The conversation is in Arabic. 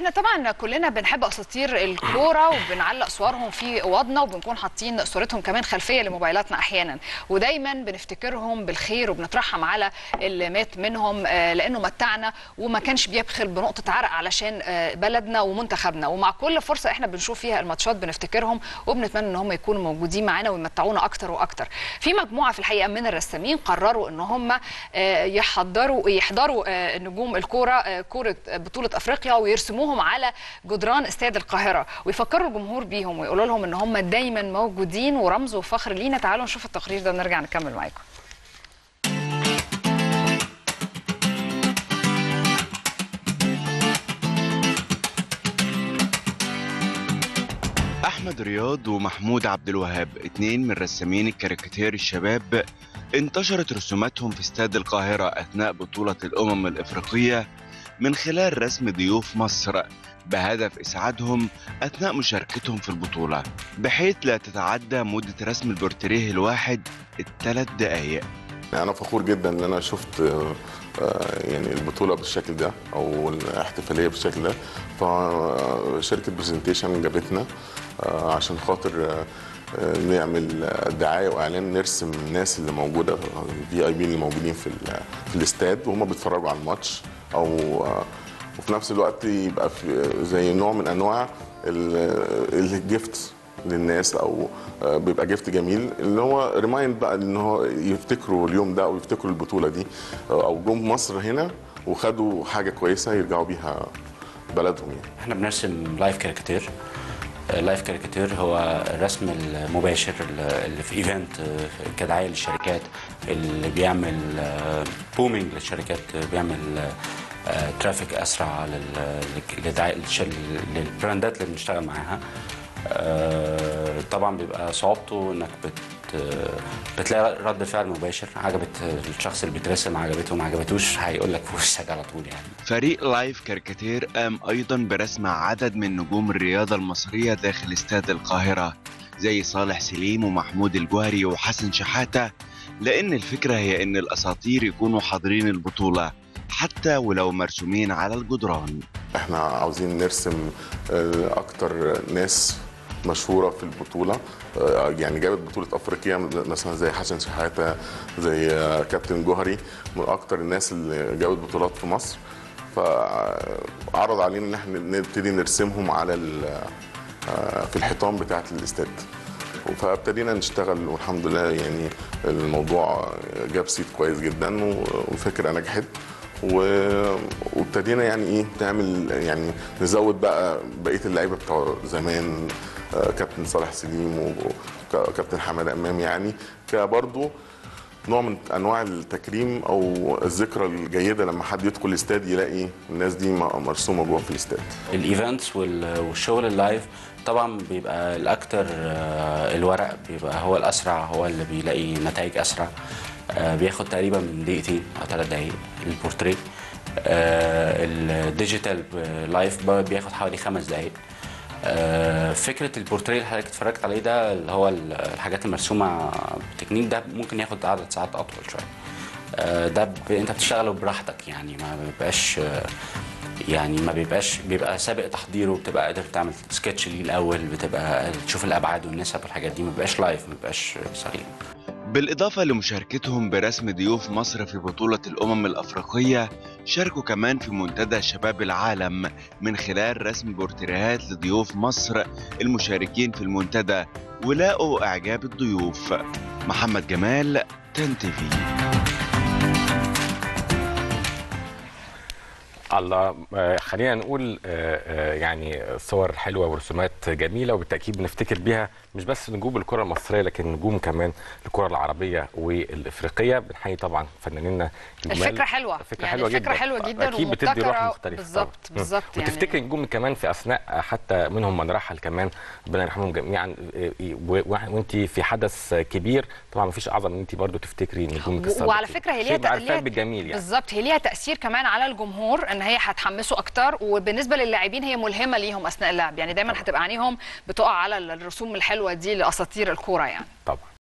إحنا طبعا كلنا بنحب أساطير الكورة وبنعلق صورهم في أوضنا وبنكون حاطين صورتهم كمان خلفية لموبايلاتنا أحيانا. ودايما بنفتكرهم بالخير وبنترحم على اللي مات منهم آه، لأنه متعنا وما كانش بيبخل بنقطة عرق علشان آه، بلدنا ومنتخبنا. ومع كل فرصة إحنا بنشوف فيها الماتشات بنفتكرهم وبنتمنى إن هم يكونوا موجودين معانا ويمتعونا أكتر وأكتر. في مجموعة في الحقيقة من الرسامين قرروا إن هم آه، يحضروا يحضروا نجوم الكورة كورة بطولة أفريقيا ويرسموهم على جدران استاد القاهرة ويفكروا الجمهور بيهم ويقولوا لهم إن هم دايما موجودين ورمز وفخر لينا. تعالوا نشوف التقرير ده ونرجع نكمل معاكم. أحمد رياض ومحمود عبد الوهاب اتنين من رسامين الكاريكاتير الشباب انتشرت رسوماتهم في استاد القاهرة أثناء بطولة الأمم الإفريقية من خلال رسم ضيوف مصر بهدف إسعادهم أثناء مشاركتهم في البطولة بحيث لا تتعدى مدة رسم البورتريه الواحد الثلاث دقايق. أنا فخور جدا إن أنا شفت آه، آه، يعني البطولة بالشكل ده أو الاحتفالية بالشكل ده. فشركة برزنتيشن جابتنا آه، عشان خاطر نعمل دعاية وإعلان نرسم الناس اللي موجودة ال VIP اللي موجودين في في الاستاد وهم بيتفرجوا على الماتش. أو آه، وفي نفس الوقت يبقى في زي نوع من أنواع ال- ال gift للناس أو آه، بيبقى gift جميل اللي هو remind بقى إن هو يفتكروا اليوم ده أو يفتكروا البطولة دي آه، أو جم مصر هنا وخدوا حاجة كويسة يرجعوا بيها بلدهم يعني. إحنا بنرسم live كاريكاتير لايف كاريكاتير هو الرسم المباشر اللي في event كدعاية للشركات اللي بيعمل booming للشركات بيعمل traffic أسرع لل brandات اللي بنشتغل معاها. آه، طبعا بيبقى صعوبته إنك بت بتلاقي رد فعل مباشر. عجبت الشخص اللي بيترسم عجبته ما عجبتوش هيقول لك في وشك على طول يعني. فريق لايف كاريكاتير قام أيضا برسم عدد من نجوم الرياضة المصرية داخل استاد القاهرة زي صالح سليم ومحمود الجوهري وحسن شحاتة لأن الفكرة هي إن الأساطير يكونوا حاضرين البطولة حتى ولو مرسومين على الجدران. إحنا عاوزين نرسم آه، أكتر ناس مشهورة في البطولة آه، يعني جابت بطولة أفريقيا مثلا زي حسن شحاته زي آه، كابتن جوهري من أكتر الناس اللي جابت بطولات في مصر. فعرض علينا إن إحنا نبتدي نرسمهم على آه، في الحيطان بتاعة الاستاد. فابتدينا نشتغل والحمد لله يعني الموضوع جاب سيت كويس جدا والفكرة نجحت. وابتدينا يعني إيه نعمل يعني نزود بقى بقية اللعيبة بتوع زمان آه، كابتن صالح سليم وكابتن حمادة أمام يعني كبرضه نوع من أنواع التكريم أو الذكرى الجيدة لما حد يدخل الاستاد يلاقي الناس دي مرسومة جوه في الاستاد. ال events وال- والشغل ال live طبعا بيبقى الأكتر آه، الورق بيبقى هو الأسرع هو اللي بيلاقي نتائج أسرع. آه، بياخد تقريبا من دقيقتين أو ثلاث دقائق البورتريه. آه، ال digital live بياخد حوالي خمس دقائق آه، فكرة البورتريه اللي حضرتك اتفرجت عليه ده اللي هو ال- الحاجات المرسومة بتكنيك ده ممكن ياخد عدد ساعات أطول شوية. آه، ده ب... أنت بتشتغله براحتك يعني ما بيبقاش آه، يعني ما بيبقاش بيبقى سابق تحضيره بتبقى قادر تعمل سكتش ليه الأول بتبقى تشوف الأبعاد والنسب والحاجات دي ما بيبقاش live ما بيبقاش سريع بالإضافة لمشاركتهم برسم ضيوف مصر في بطولة الأمم الأفريقية شاركوا كمان في منتدى شباب العالم من خلال رسم بورتريهات لضيوف مصر المشاركين في المنتدى ولاقوا إعجاب الضيوف. محمد جمال تن الله آه، خلينا نقول آه، آه، يعني صور حلوة ورسومات جميلة وبالتأكيد بنفتكر بيها مش بس نجوم الكرة المصرية لكن نجوم كمان الكرة العربية والإفريقية بنحيي طبعا فنانينا. الفكرة حلوة الفكرة يعني حلوة الفكرة جدا حلوة جدا أكيد بتدي روح. مختلفة بالظبط. بالظبط. يعني وتفتكر نجوم كمان في أثناء حتى منهم من رحل كمان ربنا يرحمهم جميعا وانت في حدث كبير طبعا مفيش أعظم من انت برضو تفتكري نجومك السابقين وعلى فكرة هي ليها بالجميل يعني بالظبط هي ليها تأثير كمان على الجمهور إن هي هتحمسه أكتر وبالنسبة للاعبين هي ملهمة ليهم أثناء اللعب. يعني دايما هتبقى عينيهم بتقع على الرسوم الحلوة دي لأساطير الكورة يعني. طبعا.